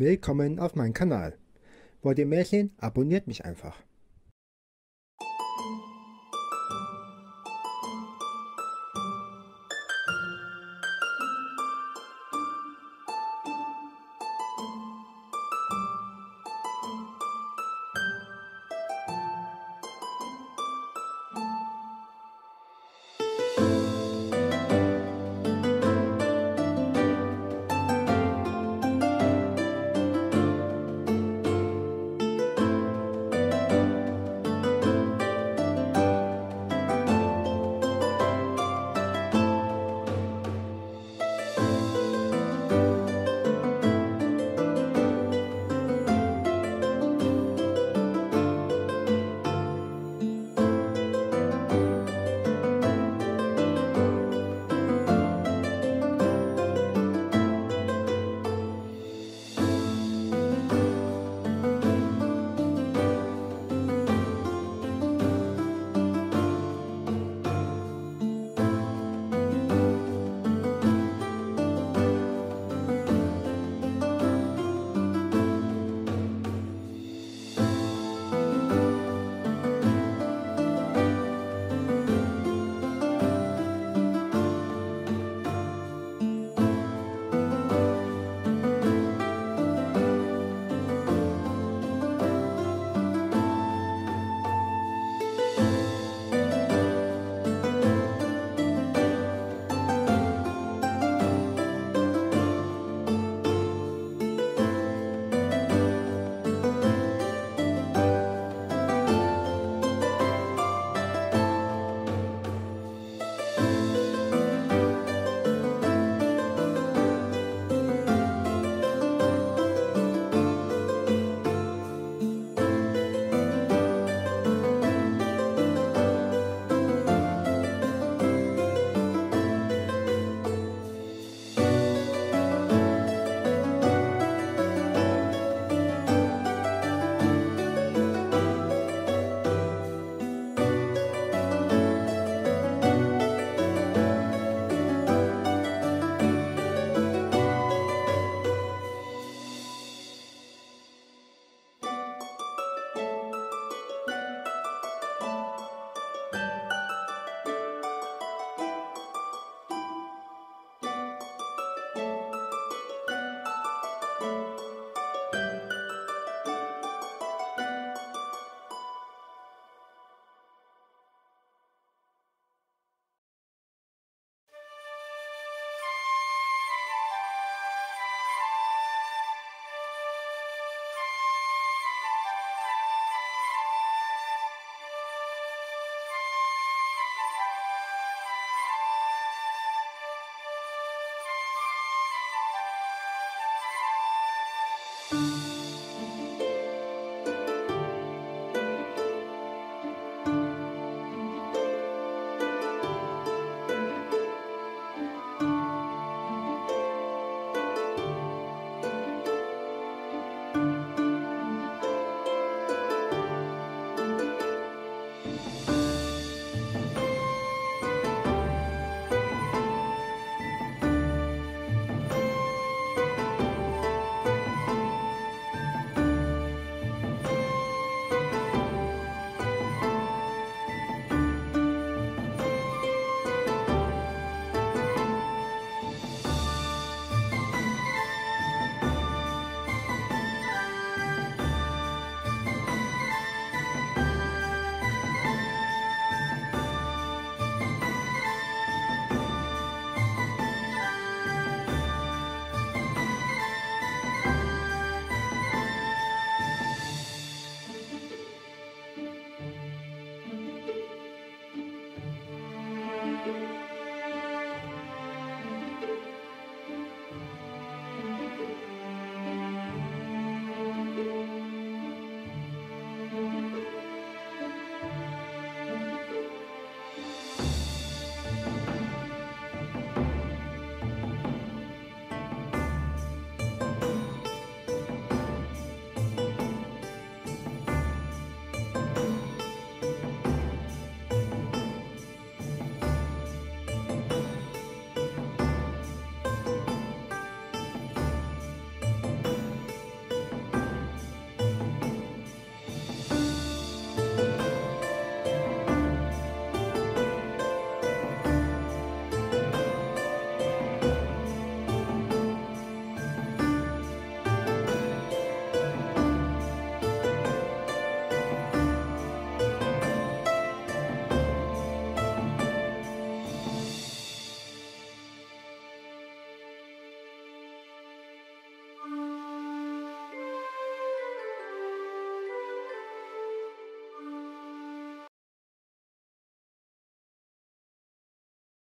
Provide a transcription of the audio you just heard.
Willkommen auf meinem Kanal. Wollt ihr mehr sehen? Abonniert mich einfach. Música